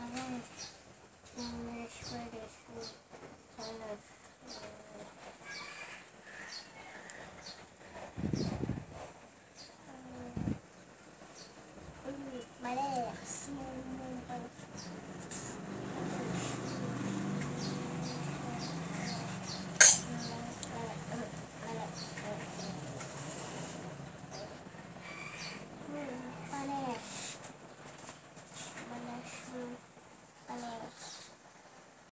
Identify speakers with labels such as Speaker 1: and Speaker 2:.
Speaker 1: Mm-hmm. Maria.